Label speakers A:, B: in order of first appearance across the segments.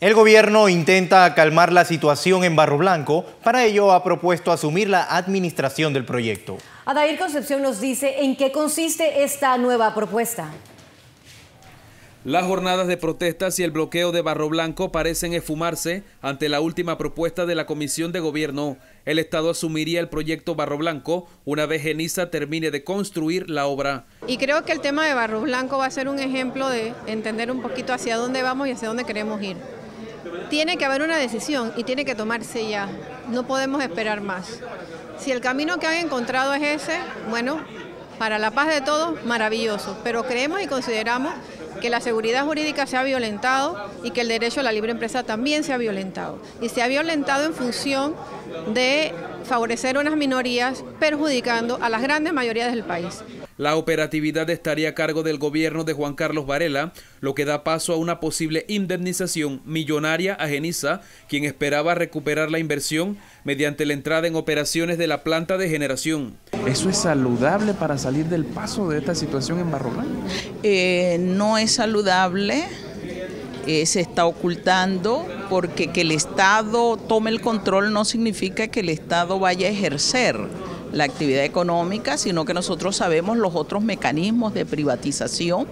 A: El gobierno intenta calmar la situación en Barro Blanco, para ello ha propuesto asumir la administración del proyecto.
B: Adair Concepción nos dice en qué consiste esta nueva propuesta.
C: Las jornadas de protestas y el bloqueo de Barro Blanco parecen esfumarse ante la última propuesta de la Comisión de Gobierno. El Estado asumiría el proyecto Barro Blanco una vez Genisa termine de construir la obra.
D: Y creo que el tema de Barro Blanco va a ser un ejemplo de entender un poquito hacia dónde vamos y hacia dónde queremos ir. Tiene que haber una decisión y tiene que tomarse ya. No podemos esperar más. Si el camino que han encontrado es ese, bueno, para la paz de todos, maravilloso. Pero creemos y consideramos que la seguridad jurídica se ha violentado y que el derecho a la libre empresa también se ha violentado. Y se ha violentado en función de favorecer unas minorías perjudicando a las grandes mayorías del país.
C: La operatividad estaría a cargo del gobierno de Juan Carlos Varela, lo que da paso a una posible indemnización millonaria a Genisa, quien esperaba recuperar la inversión mediante la entrada en operaciones de la planta de generación.
E: ¿Eso es saludable para salir del paso de esta situación en
F: eh, no es saludable. Eh, se está ocultando porque que el Estado tome el control no significa que el Estado vaya a ejercer la actividad económica, sino que nosotros sabemos los otros mecanismos de privatización,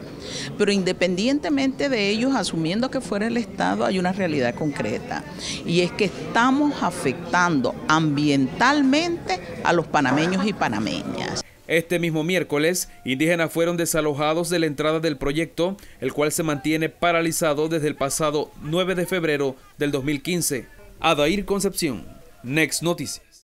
F: pero independientemente de ellos, asumiendo que fuera el Estado, hay una realidad concreta, y es que estamos afectando ambientalmente a los panameños y panameñas.
C: Este mismo miércoles, indígenas fueron desalojados de la entrada del proyecto, el cual se mantiene paralizado desde el pasado 9 de febrero del 2015. Adair Concepción, Next Noticias.